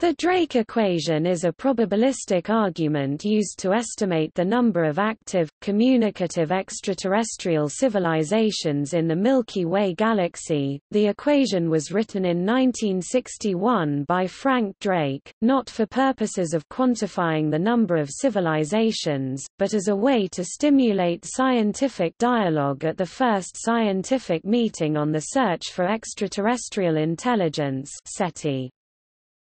The Drake equation is a probabilistic argument used to estimate the number of active, communicative extraterrestrial civilizations in the Milky Way galaxy. The equation was written in 1961 by Frank Drake, not for purposes of quantifying the number of civilizations, but as a way to stimulate scientific dialogue at the first scientific meeting on the search for extraterrestrial intelligence SETI.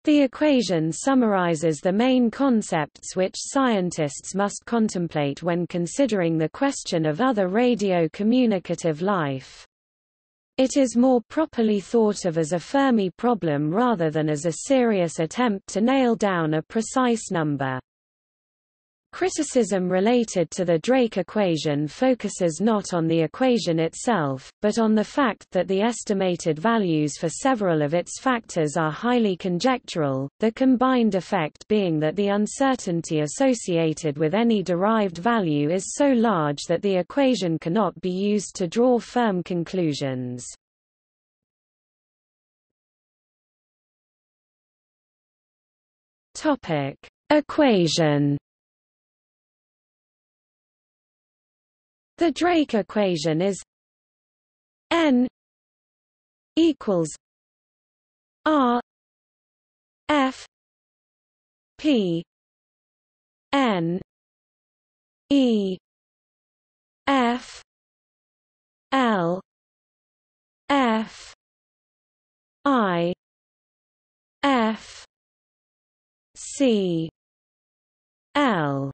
The equation summarizes the main concepts which scientists must contemplate when considering the question of other radio-communicative life. It is more properly thought of as a Fermi problem rather than as a serious attempt to nail down a precise number. Criticism related to the Drake equation focuses not on the equation itself, but on the fact that the estimated values for several of its factors are highly conjectural, the combined effect being that the uncertainty associated with any derived value is so large that the equation cannot be used to draw firm conclusions. Equation The Drake equation is n equals r f p n e f l f i f c l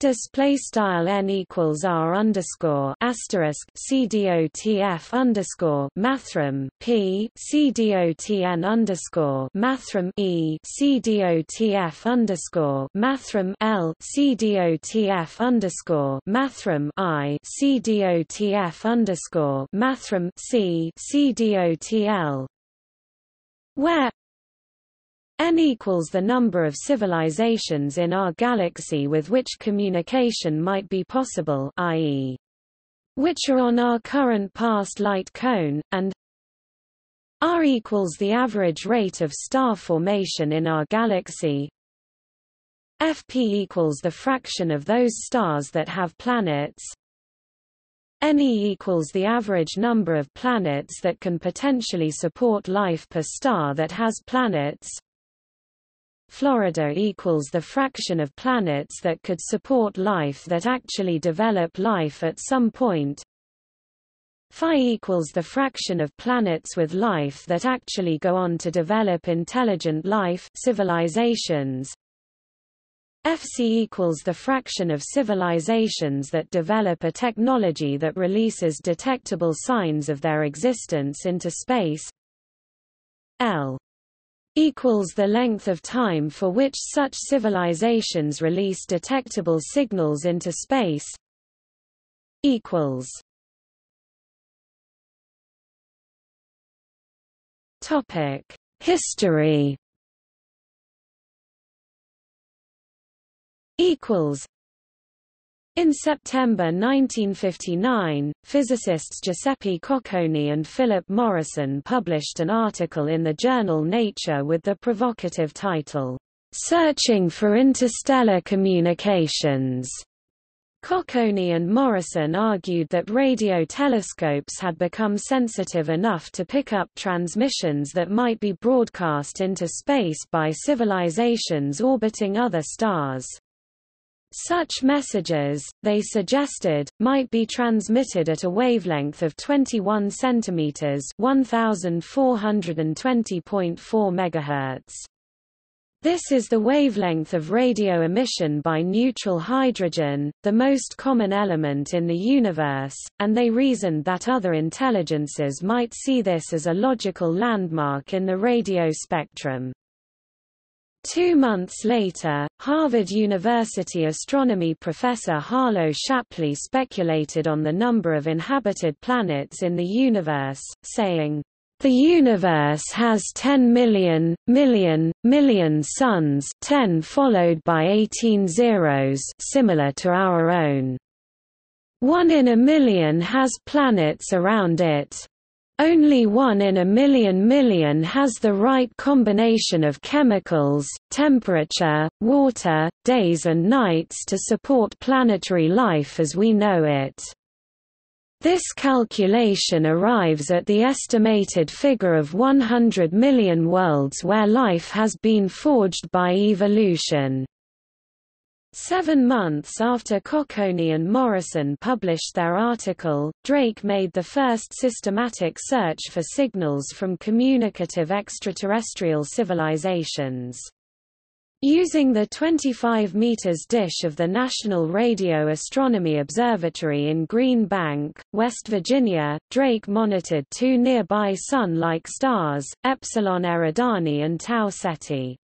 Display style n equals r underscore asterisk c dotf underscore mathrm p c dotn underscore mathrm e c dotf underscore mathrm l c dotf underscore mathrm i c dotf underscore mathrm c c dotl where n equals the number of civilizations in our galaxy with which communication might be possible i.e. which are on our current past light cone, and r equals the average rate of star formation in our galaxy. fp equals the fraction of those stars that have planets. NE equals the average number of planets that can potentially support life per star that has planets Florida equals the fraction of planets that could support life that actually develop life at some point. Phi equals the fraction of planets with life that actually go on to develop intelligent life civilizations. FC equals the fraction of civilizations that develop a technology that releases detectable signs of their existence into space. L equals the length of time for which such civilizations release detectable signals into space equals topic history equals in September 1959, physicists Giuseppe Cocconi and Philip Morrison published an article in the journal Nature with the provocative title, "'Searching for Interstellar Communications' Cocconi and Morrison argued that radio telescopes had become sensitive enough to pick up transmissions that might be broadcast into space by civilizations orbiting other stars. Such messages, they suggested, might be transmitted at a wavelength of 21 cm 1420.4 MHz. This is the wavelength of radio emission by neutral hydrogen, the most common element in the universe, and they reasoned that other intelligences might see this as a logical landmark in the radio spectrum. Two months later, Harvard University astronomy professor Harlow Shapley speculated on the number of inhabited planets in the universe, saying, the universe has 10 million, million, million suns 10 followed by 18 zeros similar to our own. One in a million has planets around it. Only one in a million million has the right combination of chemicals, temperature, water, days and nights to support planetary life as we know it. This calculation arrives at the estimated figure of 100 million worlds where life has been forged by evolution. Seven months after Cocconi and Morrison published their article, Drake made the first systematic search for signals from communicative extraterrestrial civilizations. Using the 25 meters dish of the National Radio Astronomy Observatory in Green Bank, West Virginia, Drake monitored two nearby Sun-like stars, Epsilon Eridani and Tau Ceti.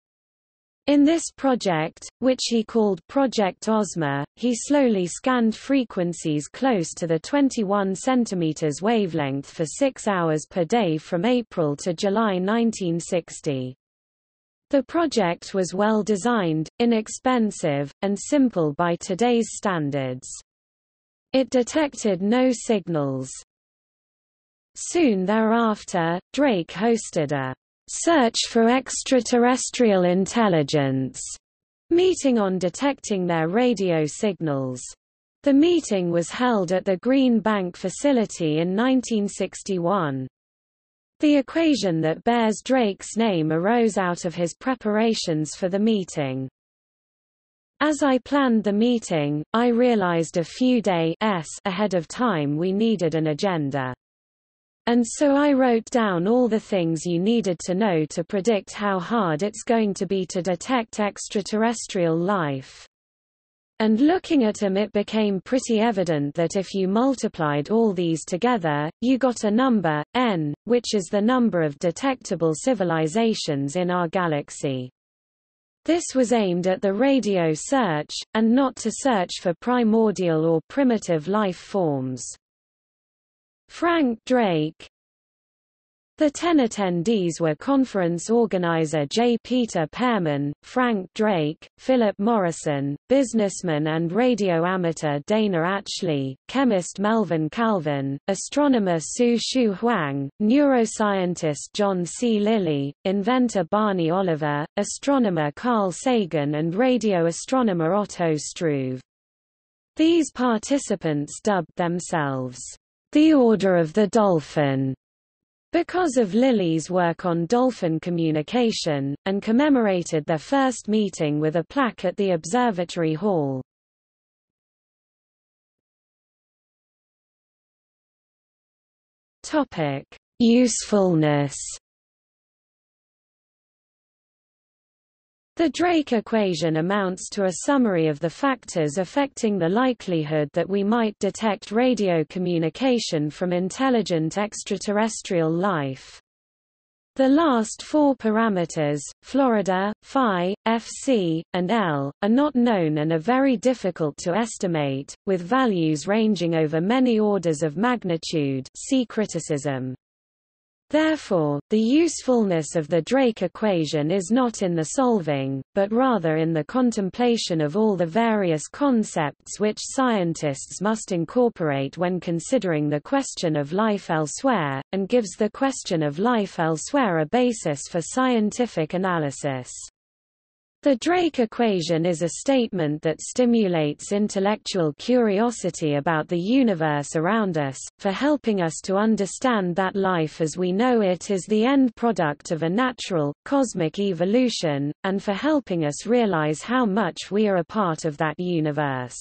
In this project, which he called Project Ozma, he slowly scanned frequencies close to the 21 cm wavelength for six hours per day from April to July 1960. The project was well designed, inexpensive, and simple by today's standards. It detected no signals. Soon thereafter, Drake hosted a Search for Extraterrestrial Intelligence meeting on detecting their radio signals. The meeting was held at the Green Bank facility in 1961. The equation that bears Drake's name arose out of his preparations for the meeting. As I planned the meeting, I realized a few days ahead of time we needed an agenda. And so I wrote down all the things you needed to know to predict how hard it's going to be to detect extraterrestrial life. And looking at them it became pretty evident that if you multiplied all these together, you got a number, n, which is the number of detectable civilizations in our galaxy. This was aimed at the radio search, and not to search for primordial or primitive life forms. Frank Drake The ten attendees were conference organizer J. Peter Pearman, Frank Drake, Philip Morrison, businessman and radio amateur Dana Atchley, chemist Melvin Calvin, astronomer Su Shu Huang, neuroscientist John C. Lilly, inventor Barney Oliver, astronomer Carl Sagan and radio astronomer Otto Struve. These participants dubbed themselves the Order of the Dolphin, because of Lilly's work on dolphin communication, and commemorated their first meeting with a plaque at the observatory hall. Topic: Usefulness The Drake equation amounts to a summary of the factors affecting the likelihood that we might detect radio communication from intelligent extraterrestrial life. The last four parameters, Florida, phi, Fc, and L, are not known and are very difficult to estimate, with values ranging over many orders of magnitude see criticism. Therefore, the usefulness of the Drake equation is not in the solving, but rather in the contemplation of all the various concepts which scientists must incorporate when considering the question of life elsewhere, and gives the question of life elsewhere a basis for scientific analysis. The Drake equation is a statement that stimulates intellectual curiosity about the universe around us, for helping us to understand that life as we know it is the end product of a natural, cosmic evolution, and for helping us realize how much we are a part of that universe.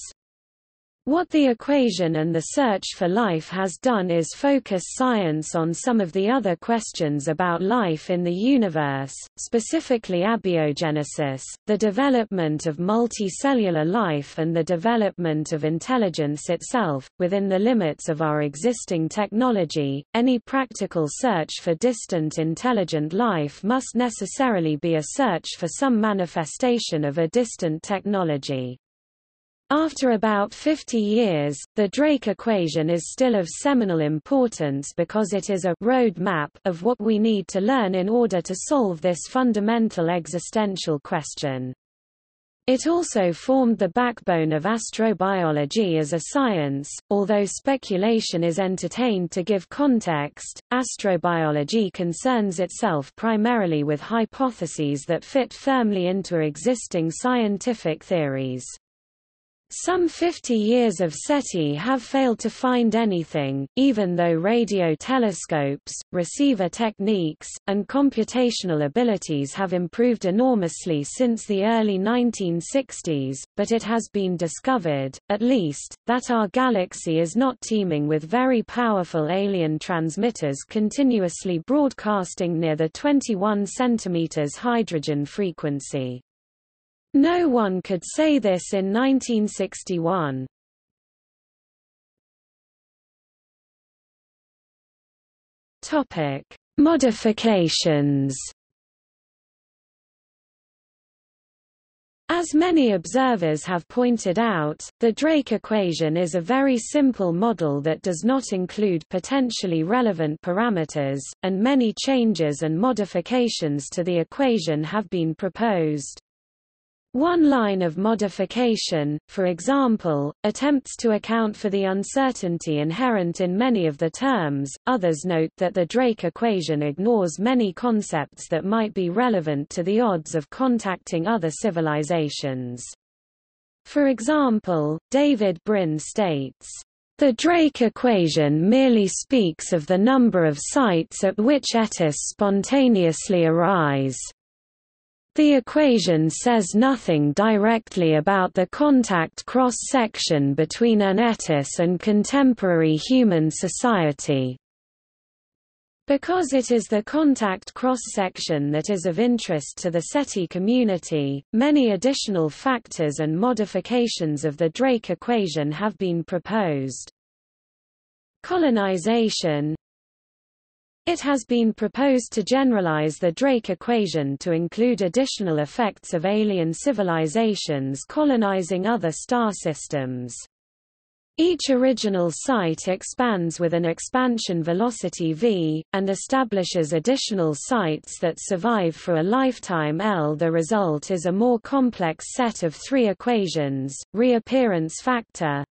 What the equation and the search for life has done is focus science on some of the other questions about life in the universe, specifically abiogenesis, the development of multicellular life and the development of intelligence itself. Within the limits of our existing technology, any practical search for distant intelligent life must necessarily be a search for some manifestation of a distant technology. After about 50 years, the Drake equation is still of seminal importance because it is a road map of what we need to learn in order to solve this fundamental existential question. It also formed the backbone of astrobiology as a science, although speculation is entertained to give context. Astrobiology concerns itself primarily with hypotheses that fit firmly into existing scientific theories. Some 50 years of SETI have failed to find anything, even though radio telescopes, receiver techniques, and computational abilities have improved enormously since the early 1960s, but it has been discovered, at least, that our galaxy is not teeming with very powerful alien transmitters continuously broadcasting near the 21 cm hydrogen frequency. No one could say this in 1961. Topic: Modifications. As many observers have pointed out, the Drake equation is a very simple model that does not include potentially relevant parameters, and many changes and modifications to the equation have been proposed. One line of modification, for example, attempts to account for the uncertainty inherent in many of the terms, others note that the Drake equation ignores many concepts that might be relevant to the odds of contacting other civilizations. For example, David Brin states, the Drake equation merely speaks of the number of sites at which ETIS spontaneously arise. The equation says nothing directly about the contact cross-section between an ETIS and contemporary human society. Because it is the contact cross-section that is of interest to the SETI community, many additional factors and modifications of the Drake equation have been proposed. Colonization it has been proposed to generalize the Drake equation to include additional effects of alien civilizations colonizing other star systems. Each original site expands with an expansion velocity v, and establishes additional sites that survive for a lifetime L. The result is a more complex set of three equations, reappearance factor,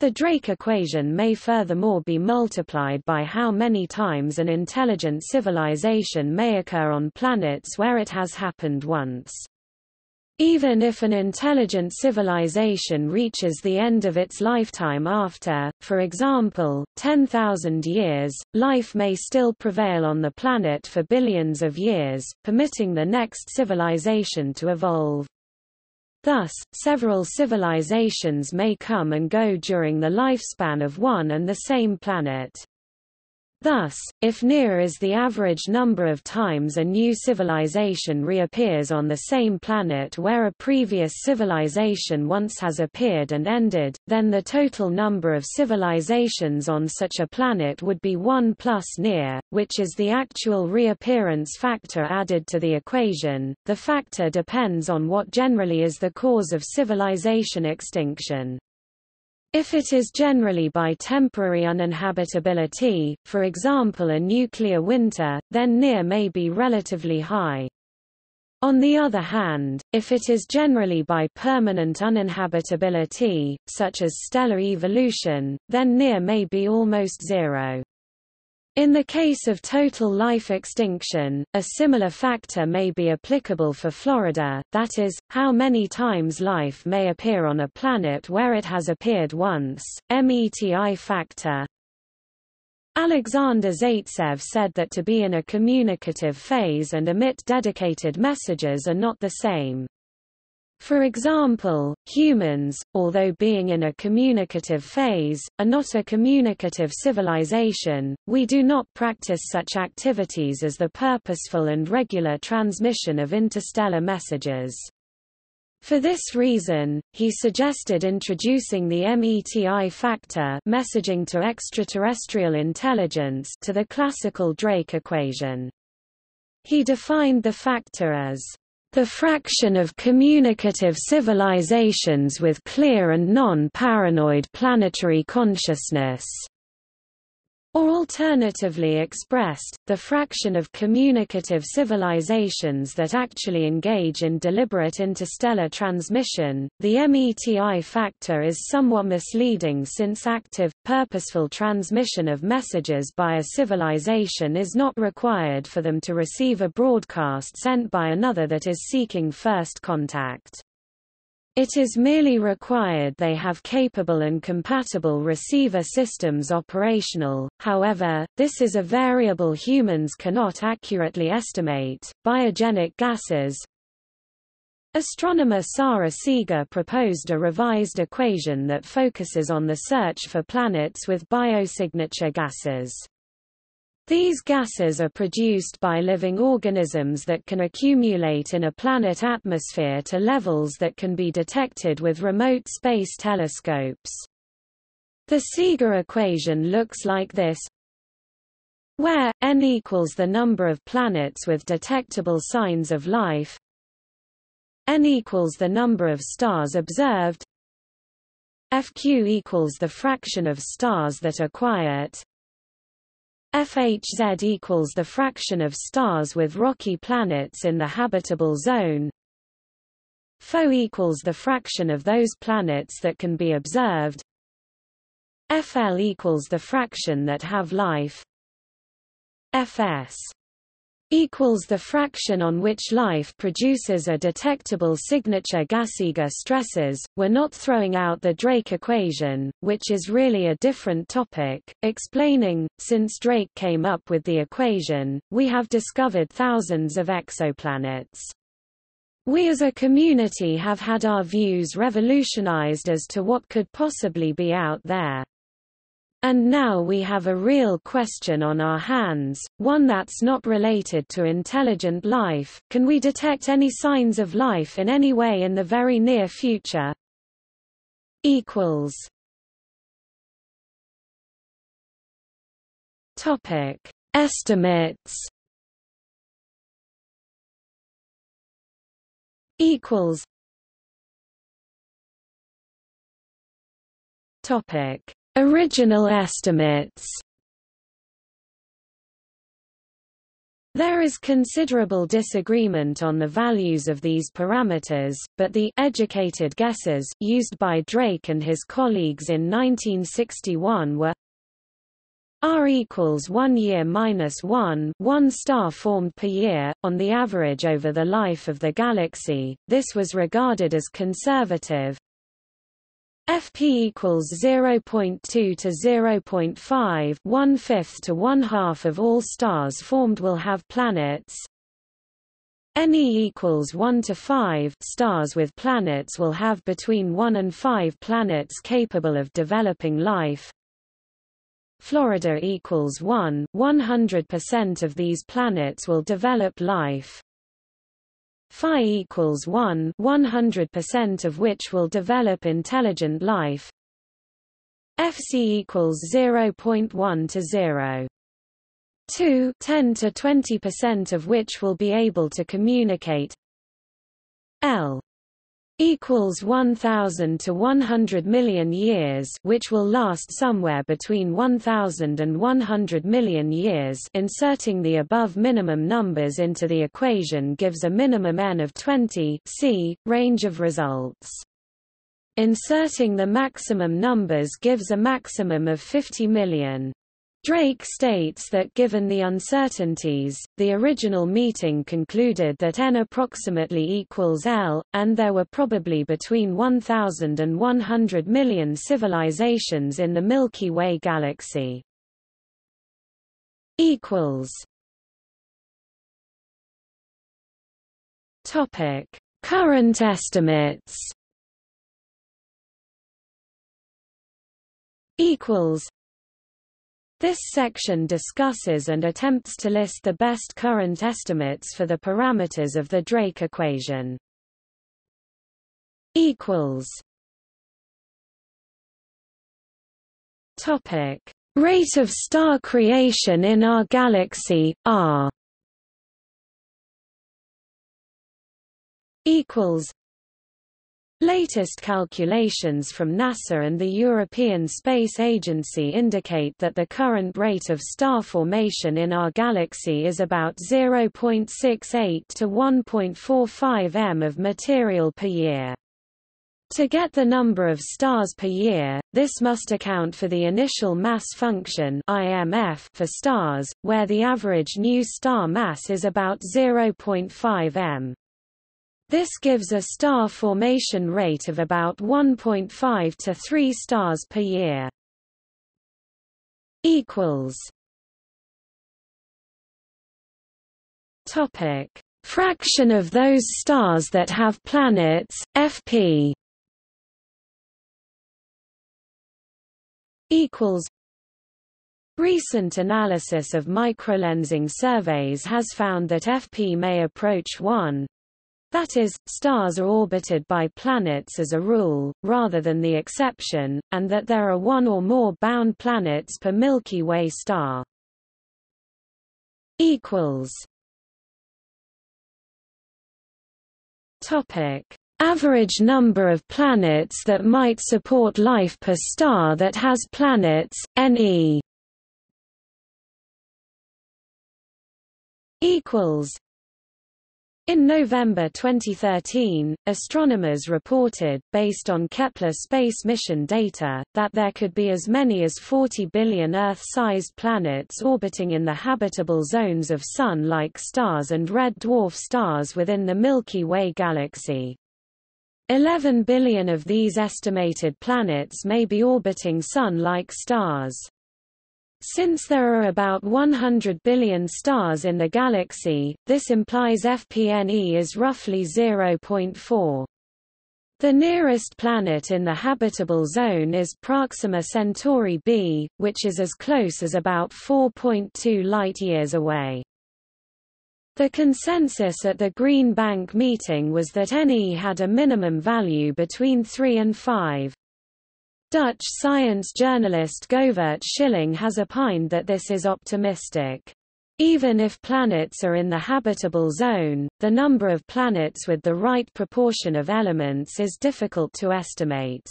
the Drake equation may furthermore be multiplied by how many times an intelligent civilization may occur on planets where it has happened once. Even if an intelligent civilization reaches the end of its lifetime after, for example, 10,000 years, life may still prevail on the planet for billions of years, permitting the next civilization to evolve. Thus, several civilizations may come and go during the lifespan of one and the same planet. Thus, if near is the average number of times a new civilization reappears on the same planet where a previous civilization once has appeared and ended, then the total number of civilizations on such a planet would be 1 plus near, which is the actual reappearance factor added to the equation. The factor depends on what generally is the cause of civilization extinction. If it is generally by temporary uninhabitability, for example a nuclear winter, then near may be relatively high. On the other hand, if it is generally by permanent uninhabitability, such as stellar evolution, then near may be almost zero. In the case of total life extinction, a similar factor may be applicable for Florida, that is, how many times life may appear on a planet where it has appeared once, METI factor. Alexander Zaitsev said that to be in a communicative phase and emit dedicated messages are not the same. For example, humans, although being in a communicative phase, are not a communicative civilization, we do not practice such activities as the purposeful and regular transmission of interstellar messages. For this reason, he suggested introducing the METI factor messaging to extraterrestrial intelligence to the classical Drake equation. He defined the factor as the fraction of communicative civilizations with clear and non-paranoid planetary consciousness, Or alternatively expressed, the fraction of communicative civilizations that actually engage in deliberate interstellar transmission. The METI factor is somewhat misleading since active, purposeful transmission of messages by a civilization is not required for them to receive a broadcast sent by another that is seeking first contact. It is merely required they have capable and compatible receiver systems operational, however, this is a variable humans cannot accurately estimate. Biogenic gases Astronomer Sara Seager proposed a revised equation that focuses on the search for planets with biosignature gases. These gases are produced by living organisms that can accumulate in a planet atmosphere to levels that can be detected with remote space telescopes. The Seager equation looks like this. Where n equals the number of planets with detectable signs of life. N equals the number of stars observed. Fq equals the fraction of stars that are quiet FHZ equals the fraction of stars with rocky planets in the habitable zone. Pho equals the fraction of those planets that can be observed. FL equals the fraction that have life. FS equals the fraction on which life produces a detectable signature gas Seager stresses. We're not throwing out the Drake equation, which is really a different topic, explaining, since Drake came up with the equation, we have discovered thousands of exoplanets. We as a community have had our views revolutionized as to what could possibly be out there. And now we have a real question on our hands, one that's not related to intelligent life. Can we detect any signs of life in any way in the very near future? Equals. Topic: Estimates. Equals. Topic: Original estimates. There is considerable disagreement on the values of these parameters, but the educated guesses used by Drake and his colleagues in 1961 were R equals 1 year minus 1 one star formed per year, on the average over the life of the galaxy, this was regarded as conservative, FP equals 0.2 to 0.5 one-fifth to one-half of all stars formed will have planets. NE equals 1 to 5 stars with planets will have between 1 and 5 planets capable of developing life. Florida equals 1 100% of these planets will develop life. Phi equals 1 100% of which will develop intelligent life. FC equals 0.1 to 0. 2 10 to 20% of which will be able to communicate. L equals 1000 to 100 million years which will last somewhere between 1000 and 100 million years. Inserting the above minimum numbers into the equation gives a minimum n of 20 c range of results. Inserting the maximum numbers gives a maximum of 50 million Drake states that given the uncertainties, the original meeting concluded that n approximately equals L, and there were probably between 1,000 and 100 million civilizations in the Milky Way galaxy. Current estimates. This section discusses and attempts to list the best current estimates for the parameters of the Drake equation. equals. Topic: Rate of star creation in our galaxy R. Equals Latest calculations from NASA and the European Space Agency indicate that the current rate of star formation in our galaxy is about 0.68 to 1.45 m of material per year. To get the number of stars per year, this must account for the initial mass function IMF for stars, where the average new star mass is about 0.5 m. This gives a star formation rate of about 1.5 to 3 stars per year. equals. Topic: Fraction of those stars that have planets, FP equals. Recent analysis of microlensing surveys has found that FP may approach 1 that is, stars are orbited by planets as a rule, rather than the exception, and that there are one or more bound planets per Milky Way star. Topic: Average number of planets that might support life per star that has planets, Ne equals in November 2013, astronomers reported, based on Kepler space mission data, that there could be as many as 40 billion Earth-sized planets orbiting in the habitable zones of Sun-like stars and red dwarf stars within the Milky Way galaxy. 11 billion of these estimated planets may be orbiting Sun-like stars. Since there are about 100 billion stars in the galaxy, this implies FPNE is roughly 0.4. The nearest planet in the habitable zone is Proxima Centauri b, which is as close as about 4.2 light-years away. The consensus at the Green Bank meeting was that NE had a minimum value between 3 and 5. Dutch science journalist Govert Schilling has opined that this is optimistic. Even if planets are in the habitable zone, the number of planets with the right proportion of elements is difficult to estimate.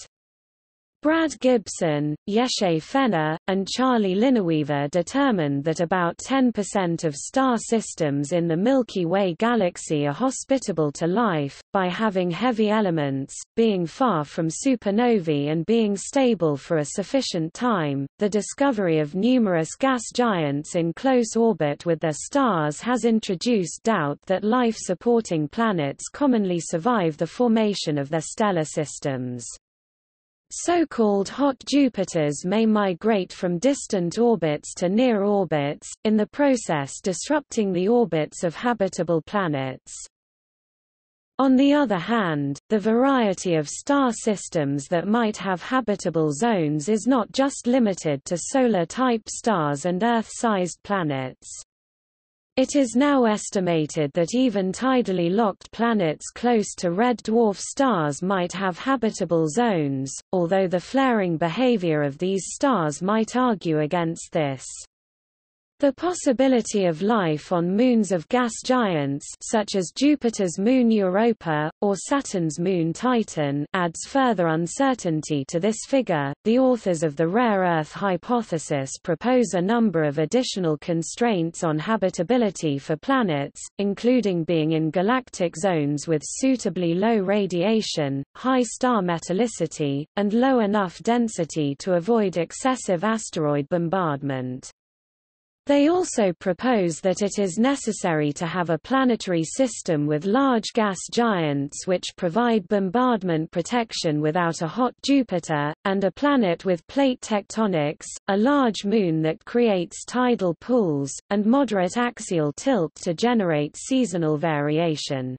Brad Gibson, Yeshe Fenner, and Charlie Lineweaver determined that about 10% of star systems in the Milky Way galaxy are hospitable to life, by having heavy elements, being far from supernovae and being stable for a sufficient time. The discovery of numerous gas giants in close orbit with their stars has introduced doubt that life supporting planets commonly survive the formation of their stellar systems. So-called hot Jupiters may migrate from distant orbits to near orbits, in the process disrupting the orbits of habitable planets. On the other hand, the variety of star systems that might have habitable zones is not just limited to solar-type stars and Earth-sized planets. It is now estimated that even tidally locked planets close to red dwarf stars might have habitable zones, although the flaring behavior of these stars might argue against this. The possibility of life on moons of gas giants such as Jupiter's moon Europa, or Saturn's moon Titan adds further uncertainty to this figure. The authors of the rare Earth hypothesis propose a number of additional constraints on habitability for planets, including being in galactic zones with suitably low radiation, high star metallicity, and low enough density to avoid excessive asteroid bombardment. They also propose that it is necessary to have a planetary system with large gas giants which provide bombardment protection without a hot Jupiter, and a planet with plate tectonics, a large moon that creates tidal pools, and moderate axial tilt to generate seasonal variation.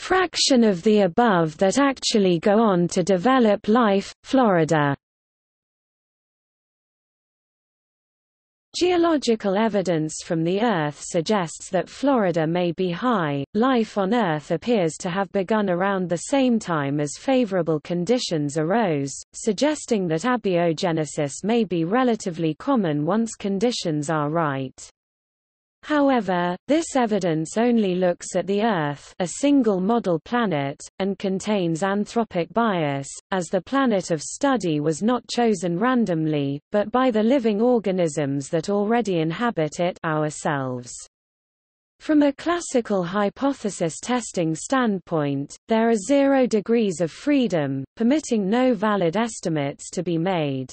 Fraction of the above that actually go on to develop life, Florida. Geological evidence from the Earth suggests that Florida may be high. Life on Earth appears to have begun around the same time as favorable conditions arose, suggesting that abiogenesis may be relatively common once conditions are right. However, this evidence only looks at the Earth a single model planet, and contains anthropic bias, as the planet of study was not chosen randomly, but by the living organisms that already inhabit it ourselves. From a classical hypothesis testing standpoint, there are zero degrees of freedom, permitting no valid estimates to be made.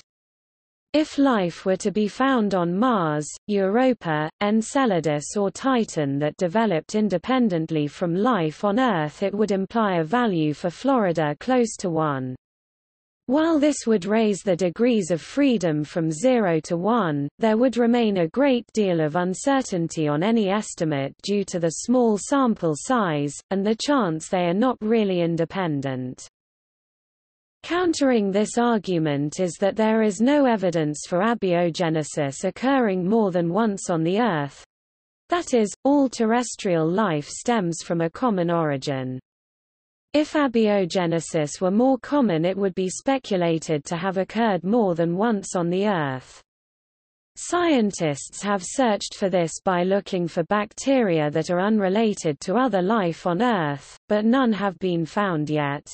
If life were to be found on Mars, Europa, Enceladus or Titan that developed independently from life on Earth it would imply a value for Florida close to 1. While this would raise the degrees of freedom from 0 to 1, there would remain a great deal of uncertainty on any estimate due to the small sample size, and the chance they are not really independent. Countering this argument is that there is no evidence for abiogenesis occurring more than once on the Earth. That is, all terrestrial life stems from a common origin. If abiogenesis were more common it would be speculated to have occurred more than once on the Earth. Scientists have searched for this by looking for bacteria that are unrelated to other life on Earth, but none have been found yet.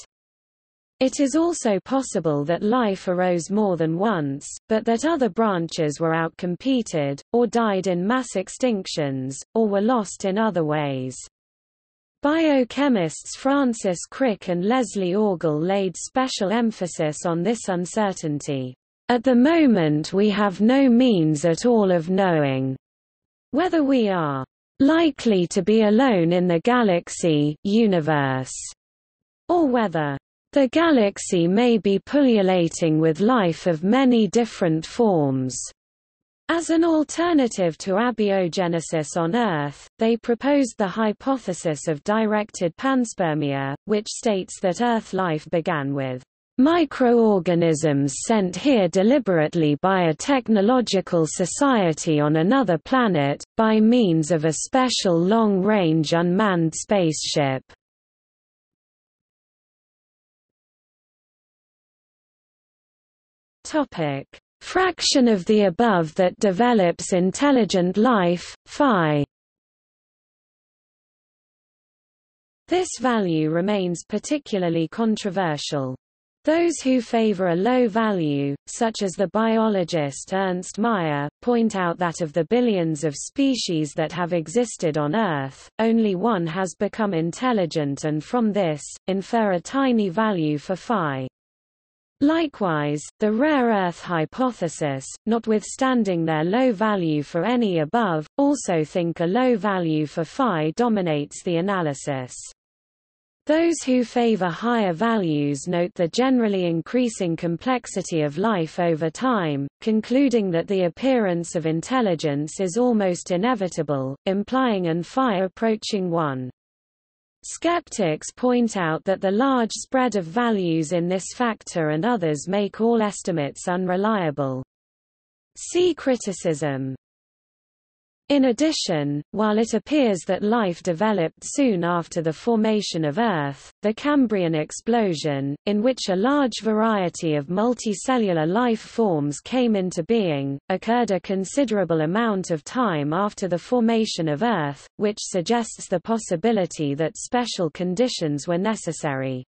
It is also possible that life arose more than once, but that other branches were outcompeted, or died in mass extinctions, or were lost in other ways. Biochemists Francis Crick and Leslie Orgel laid special emphasis on this uncertainty. At the moment we have no means at all of knowing whether we are likely to be alone in the galaxy universe, or whether the galaxy may be pullulating with life of many different forms. As an alternative to abiogenesis on Earth, they proposed the hypothesis of directed panspermia, which states that Earth life began with microorganisms sent here deliberately by a technological society on another planet, by means of a special long-range unmanned spaceship. Topic: Fraction of the above that develops intelligent life, phi. This value remains particularly controversial. Those who favor a low value, such as the biologist Ernst Mayr, point out that of the billions of species that have existed on Earth, only one has become intelligent and from this, infer a tiny value for phi. Likewise, the rare Earth hypothesis, notwithstanding their low value for any above, also think a low value for phi dominates the analysis. Those who favor higher values note the generally increasing complexity of life over time, concluding that the appearance of intelligence is almost inevitable, implying an phi approaching 1. Skeptics point out that the large spread of values in this factor and others make all estimates unreliable. See criticism. In addition, while it appears that life developed soon after the formation of Earth, the Cambrian explosion, in which a large variety of multicellular life forms came into being, occurred a considerable amount of time after the formation of Earth, which suggests the possibility that special conditions were necessary.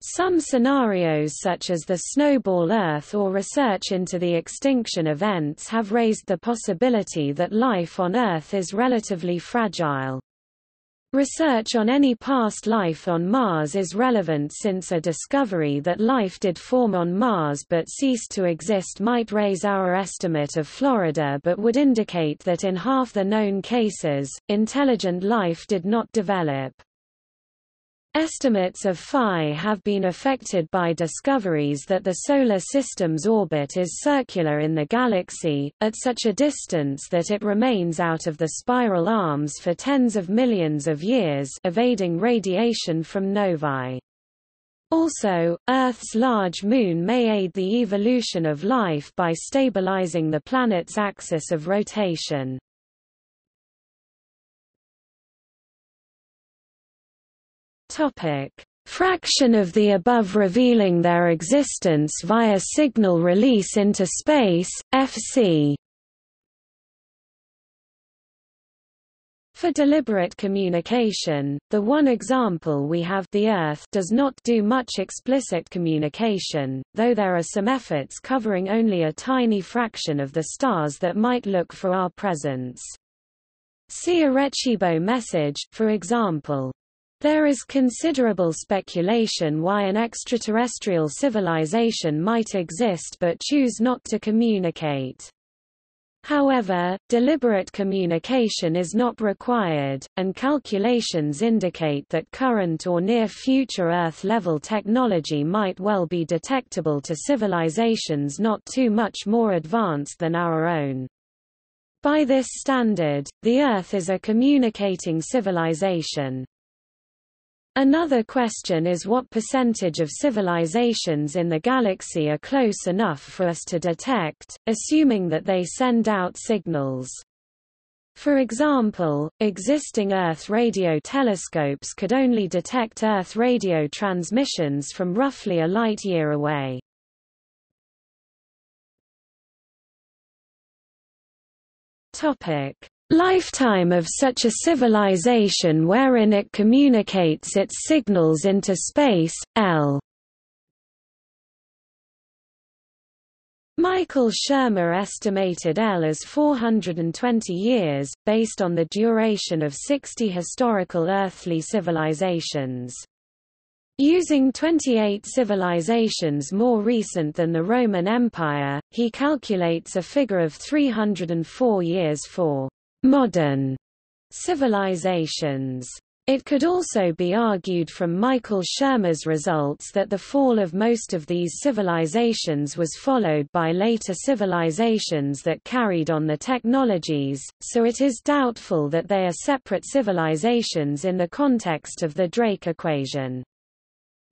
Some scenarios such as the snowball Earth or research into the extinction events have raised the possibility that life on Earth is relatively fragile. Research on any past life on Mars is relevant since a discovery that life did form on Mars but ceased to exist might raise our estimate of Florida but would indicate that in half the known cases, intelligent life did not develop. Estimates of phi have been affected by discoveries that the Solar System's orbit is circular in the galaxy, at such a distance that it remains out of the spiral arms for tens of millions of years evading radiation from novae. Also, Earth's large moon may aid the evolution of life by stabilizing the planet's axis of rotation. Topic: Fraction of the above revealing their existence via signal release into space, FC. For deliberate communication, the one example we have the Earth does not do much explicit communication, though there are some efforts covering only a tiny fraction of the stars that might look for our presence. See Arecibo message, for example. There is considerable speculation why an extraterrestrial civilization might exist but choose not to communicate. However, deliberate communication is not required, and calculations indicate that current or near-future Earth-level technology might well be detectable to civilizations not too much more advanced than our own. By this standard, the Earth is a communicating civilization. Another question is what percentage of civilizations in the galaxy are close enough for us to detect, assuming that they send out signals. For example, existing Earth radio telescopes could only detect Earth radio transmissions from roughly a light-year away. Topic: lifetime of such a civilization wherein it communicates its signals into space, L. Michael Shermer estimated L as 420 years, based on the duration of 60 historical earthly civilizations. Using 28 civilizations more recent than the Roman Empire, he calculates a figure of 304 years for modern civilizations. It could also be argued from Michael Shermer's results that the fall of most of these civilizations was followed by later civilizations that carried on the technologies, so it is doubtful that they are separate civilizations in the context of the Drake equation.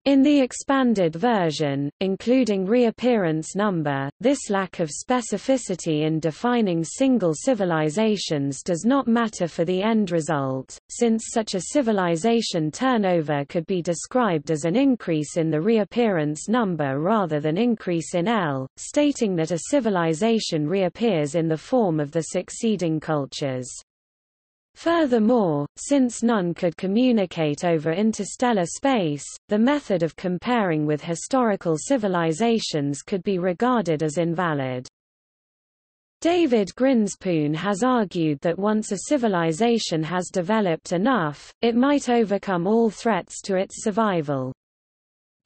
In the expanded version, including reappearance number, this lack of specificity in defining single civilizations does not matter for the end result, since such a civilization turnover could be described as an increase in the reappearance number rather than increase in L, stating that a civilization reappears in the form of the succeeding cultures. Furthermore, since none could communicate over interstellar space, the method of comparing with historical civilizations could be regarded as invalid. David Grinspoon has argued that once a civilization has developed enough, it might overcome all threats to its survival.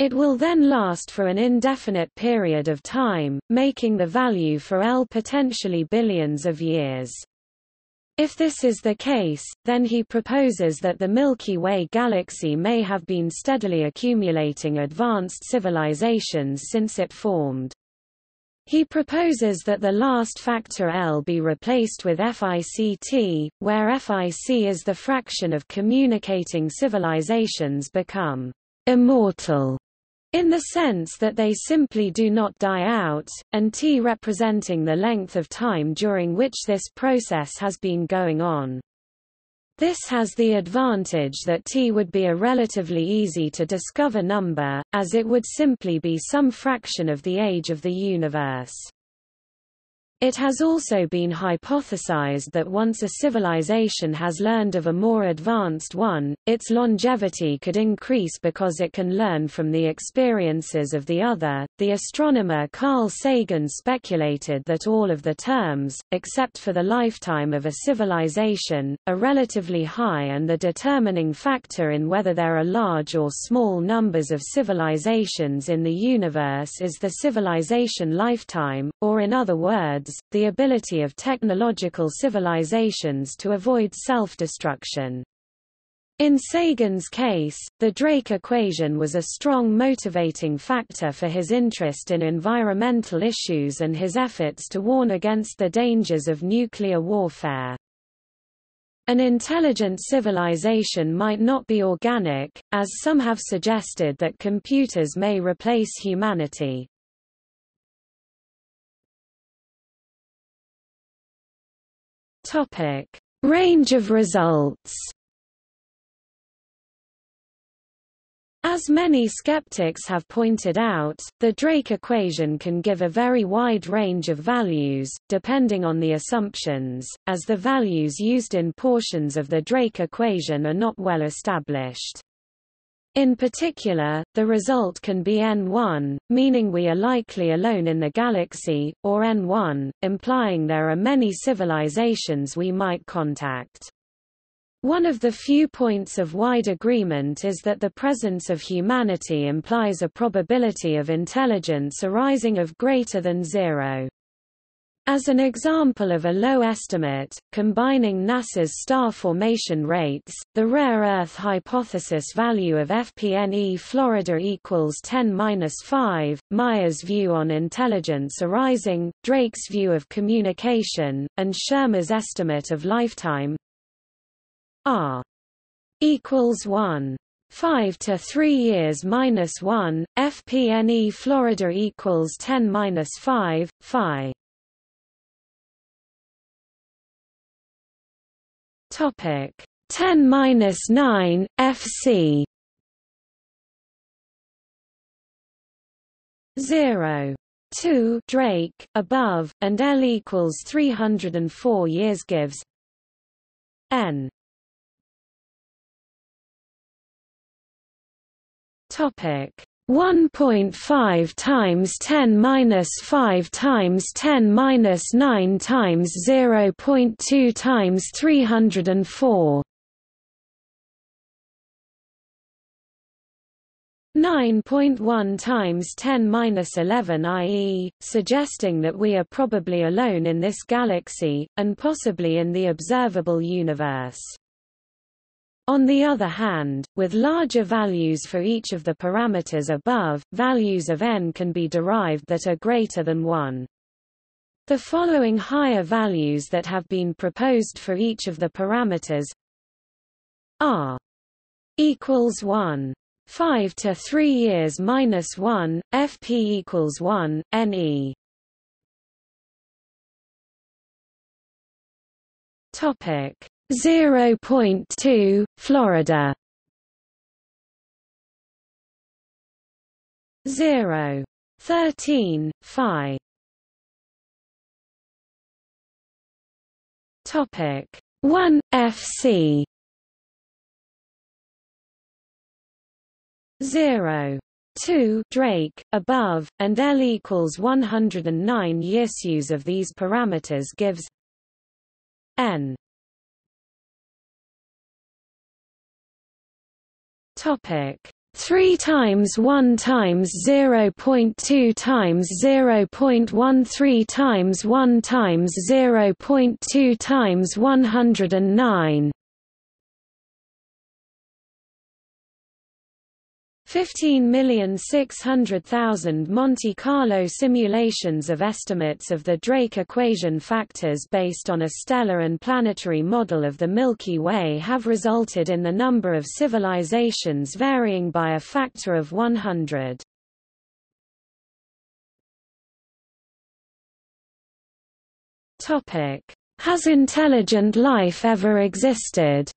It will then last for an indefinite period of time, making the value for L potentially billions of years. If this is the case, then he proposes that the Milky Way galaxy may have been steadily accumulating advanced civilizations since it formed. He proposes that the last factor L be replaced with FICT, where FIC is the fraction of communicating civilizations become immortal in the sense that they simply do not die out, and t representing the length of time during which this process has been going on. This has the advantage that t would be a relatively easy to discover number, as it would simply be some fraction of the age of the universe. It has also been hypothesized that once a civilization has learned of a more advanced one, its longevity could increase because it can learn from the experiences of the other. The astronomer Carl Sagan speculated that all of the terms, except for the lifetime of a civilization, are relatively high and the determining factor in whether there are large or small numbers of civilizations in the universe is the civilization lifetime, or in other words, the ability of technological civilizations to avoid self-destruction. In Sagan's case, the Drake equation was a strong motivating factor for his interest in environmental issues and his efforts to warn against the dangers of nuclear warfare. An intelligent civilization might not be organic, as some have suggested that computers may replace humanity. Topic: Range of results. As many skeptics have pointed out, the Drake equation can give a very wide range of values, depending on the assumptions, as the values used in portions of the Drake equation are not well established. In particular, the result can be n1, meaning we are likely alone in the galaxy, or n1, implying there are many civilizations we might contact. One of the few points of wide agreement is that the presence of humanity implies a probability of intelligence arising of greater than zero. As an example of a low estimate, combining NASA's star formation rates, the rare Earth hypothesis value of FPNE Florida equals 10-5, Mayr's view on intelligence arising, Drake's view of communication, and Shermer's estimate of lifetime R equals 1. 5 to 3 years minus 1, FPNE Florida equals 10 minus 5, phi. Topic. 10 minus 9, FC 0. 2 Drake, above, and L equals 304 years gives n. Topic 1.5 times 10 minus 5 times 10 minus 9 times 0.2 times 304 9.1 times 10 minus 11 i.e., suggesting that we are probably alone in this galaxy, and possibly in the observable universe. On the other hand, with larger values for each of the parameters above, values of n can be derived that are greater than 1. The following higher values that have been proposed for each of the parameters r equals 1. 5 to 3 years minus 1, fp equals 1, ne. Topic 0.2, Florida. 0. 13, phi. Topic. 1 FC 0 2 Drake, above, and L equals 109 Use of these parameters gives n Topic. 3 times 1 times 0.2 times 0.13 times 1 times 0.2 times 109 15,600,000 Monte Carlo simulations of estimates of the Drake equation factors based on a stellar and planetary model of the Milky Way have resulted in the number of civilizations varying by a factor of 100. Has intelligent life ever existed?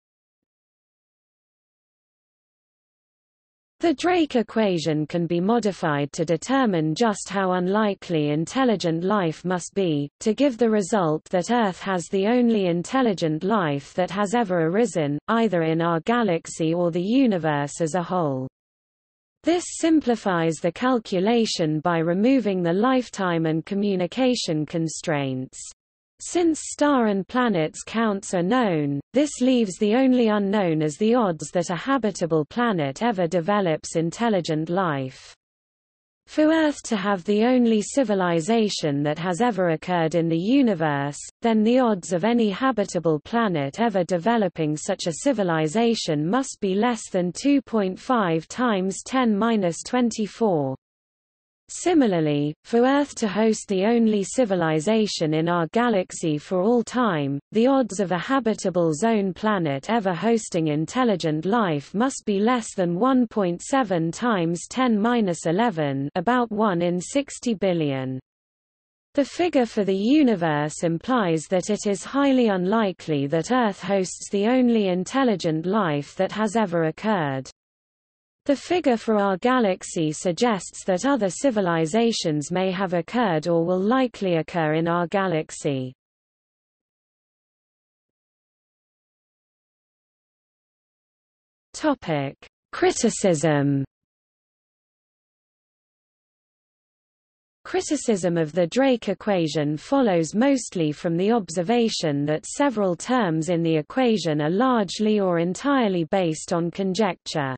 The Drake equation can be modified to determine just how unlikely intelligent life must be, to give the result that Earth has the only intelligent life that has ever arisen, either in our galaxy or the universe as a whole. This simplifies the calculation by removing the lifetime and communication constraints. Since star and planets counts are known, this leaves the only unknown as the odds that a habitable planet ever develops intelligent life. For Earth to have the only civilization that has ever occurred in the universe, then the odds of any habitable planet ever developing such a civilization must be less than 2.5 times 10^-24. Similarly, for Earth to host the only civilization in our galaxy for all time, the odds of a habitable zone planet ever hosting intelligent life must be less than 1.7 times 10^-11 about 1 in 60 billion. The figure for the universe implies that it is highly unlikely that Earth hosts the only intelligent life that has ever occurred. The figure for our galaxy suggests that other civilizations may have occurred or will likely occur in our galaxy. Topic: Criticism. Criticism of the Drake equation follows mostly from the observation that several terms in the equation are largely or entirely based on conjecture.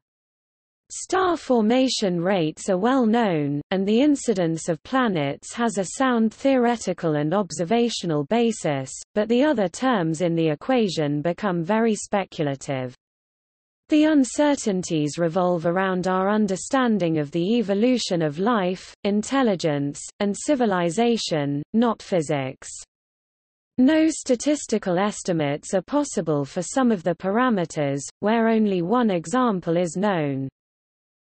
Star formation rates are well known, and the incidence of planets has a sound theoretical and observational basis, but the other terms in the equation become very speculative. The uncertainties revolve around our understanding of the evolution of life, intelligence, and civilization, not physics. No statistical estimates are possible for some of the parameters, where only one example is known.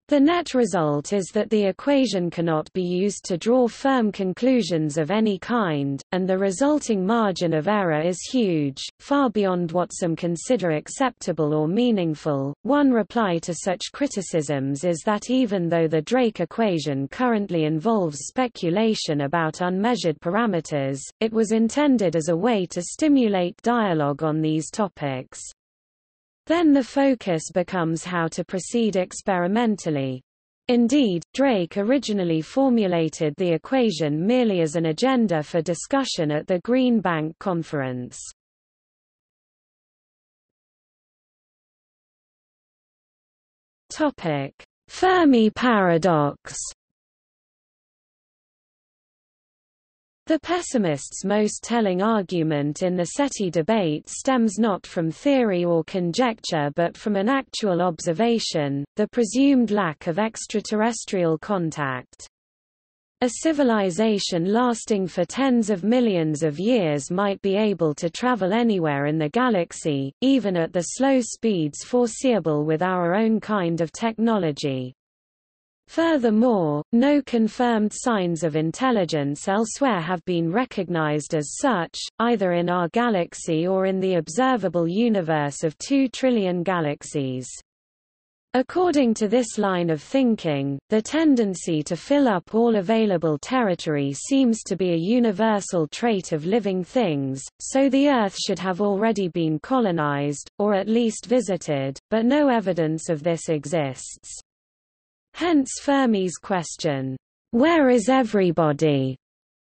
The net result is that the equation cannot be used to draw firm conclusions of any kind, and the resulting margin of error is huge, far beyond what some consider acceptable or meaningful. One reply to such criticisms is that even though the Drake equation currently involves speculation about unmeasured parameters, it was intended as a way to stimulate dialogue on these topics. Then the focus becomes how to proceed experimentally. Indeed, Drake originally formulated the equation merely as an agenda for discussion at the Green Bank Conference. Fermi paradox The pessimist's most telling argument in the SETI debate stems not from theory or conjecture but from an actual observation, the presumed lack of extraterrestrial contact. A civilization lasting for tens of millions of years might be able to travel anywhere in the galaxy, even at the slow speeds foreseeable with our own kind of technology. Furthermore, no confirmed signs of intelligence elsewhere have been recognized as such, either in our galaxy or in the observable universe of 2 trillion galaxies. According to this line of thinking, the tendency to fill up all available territory seems to be a universal trait of living things, so the Earth should have already been colonized, or at least visited, but no evidence of this exists. Hence Fermi's question, "'Where is everybody?'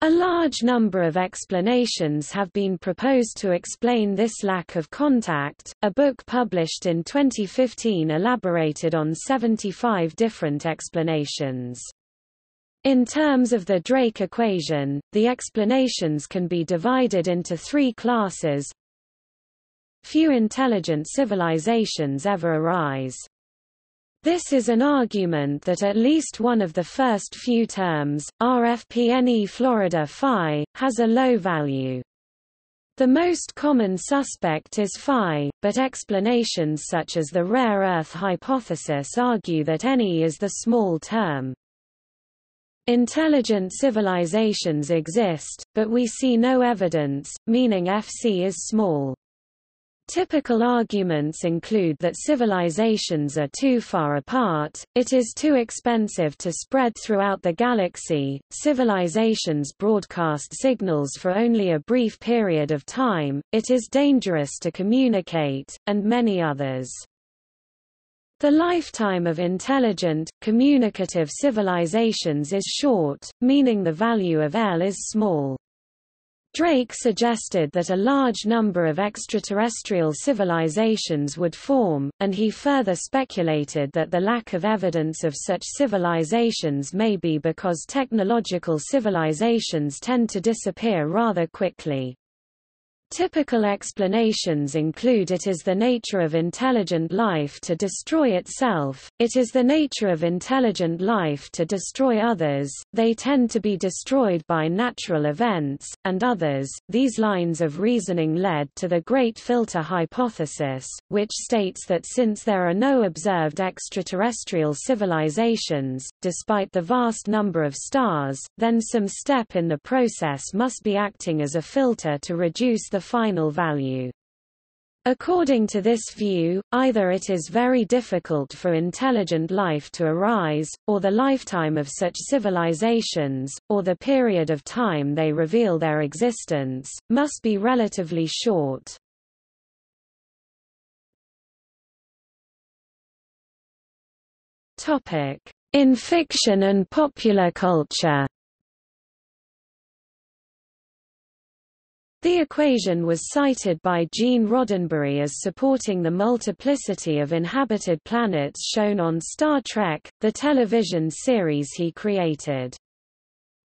A large number of explanations have been proposed to explain this lack of contact. A book published in 2015 elaborated on 75 different explanations. In terms of the Drake equation, the explanations can be divided into three classes. Few intelligent civilizations ever arise. This is an argument that at least one of the first few terms, RFPNE Florida phi, has a low value. The most common suspect is phi, but explanations such as the rare earth hypothesis argue that NE is the small term. Intelligent civilizations exist, but we see no evidence, meaning FC is small. Typical arguments include that civilizations are too far apart, it is too expensive to spread throughout the galaxy, civilizations broadcast signals for only a brief period of time, it is dangerous to communicate, and many others. The lifetime of intelligent, communicative civilizations is short, meaning the value of L is small. Drake suggested that a large number of extraterrestrial civilizations would form, and he further speculated that the lack of evidence of such civilizations may be because technological civilizations tend to disappear rather quickly. Typical explanations include it is the nature of intelligent life to destroy itself, it is the nature of intelligent life to destroy others, they tend to be destroyed by natural events, and others. These lines of reasoning led to the Great Filter hypothesis, which states that since there are no observed extraterrestrial civilizations, despite the vast number of stars, then some step in the process must be acting as a filter to reduce the the final value. According to this view, either it is very difficult for intelligent life to arise, or the lifetime of such civilizations, or the period of time they reveal their existence, must be relatively short. In fiction and popular culture The equation was cited by Gene Roddenberry as supporting the multiplicity of inhabited planets shown on Star Trek, the television series he created.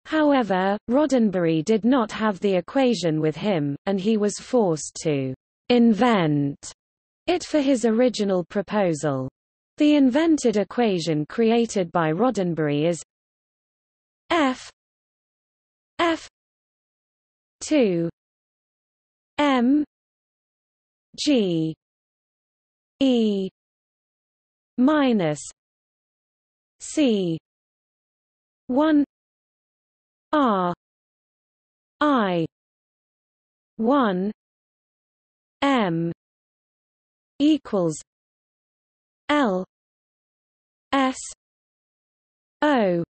However, Roddenberry did not have the equation with him, and he was forced to invent it for his original proposal. The invented equation created by Roddenberry is F F 2 M G E minus C one R I one M equals L S O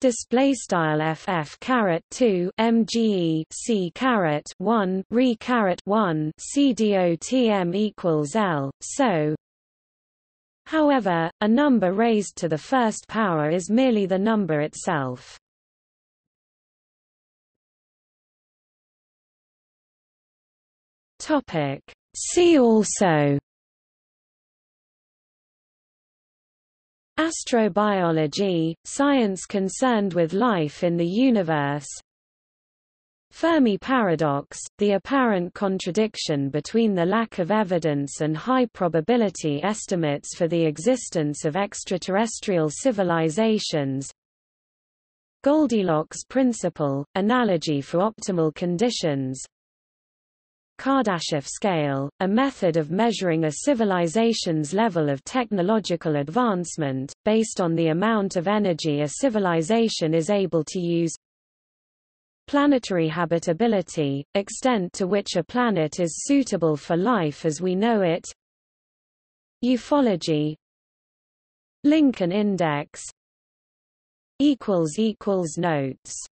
display style ff caret 2 mge c caret 1 re caret 1 cdotm equals l so. However a number raised to the first power is merely the number itself. Topic. See also Astrobiology, science concerned with life in the universe. Fermi paradox, the apparent contradiction between the lack of evidence and high probability estimates for the existence of extraterrestrial civilizations. Goldilocks principle, analogy for optimal conditions Kardashev scale, a method of measuring a civilization's level of technological advancement, based on the amount of energy a civilization is able to use. Planetary habitability, extent to which a planet is suitable for life as we know it. Ufology. Lincoln Index. Notes